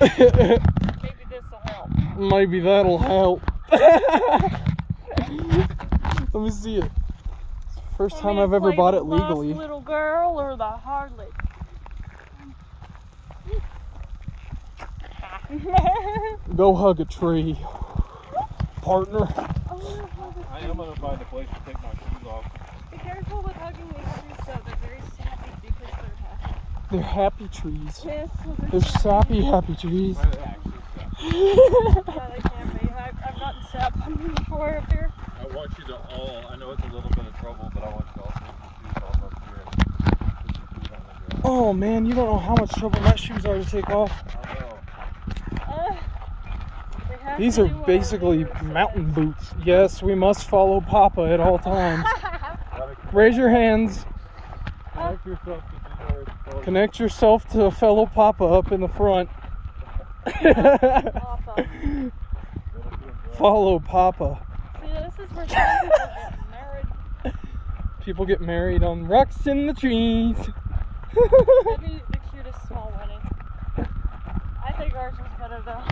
Maybe this will help. Maybe that'll help. Let me see it. First time I've ever bought it legally. little girl or the harlot? Go hug a tree, partner. I am gonna find a place to take my shoes off. Be careful with hugging these trees though. They're very sappy because they're happy. They're happy trees. Yes, They're sappy, happy trees. But it actually sucks. yeah, they can be. I've, I've gotten sap on before up here. I want you to all, I know it's a little bit of trouble, but I want you to all take your shoes off up here. Put your feet on the ground. Oh man, you don't know how much trouble my shoes are to take off. Uh, These are do what our basically mountain boots. Yes, we must follow Papa at all times. Raise your hands. Connect yourself to a fellow papa up in the front. Follow papa. See, this is where people get married. People get married on rocks in the trees. That'd be the cutest small wedding. I think ours was better though.